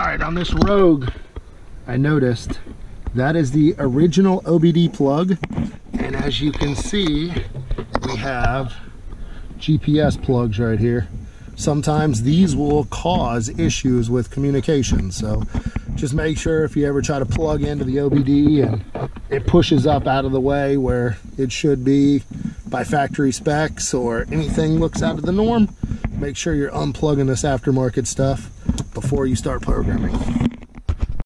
All right, on this Rogue, I noticed that is the original OBD plug. And as you can see, we have GPS plugs right here. Sometimes these will cause issues with communication. So just make sure if you ever try to plug into the OBD and it pushes up out of the way where it should be by factory specs or anything looks out of the norm, make sure you're unplugging this aftermarket stuff before you start programming.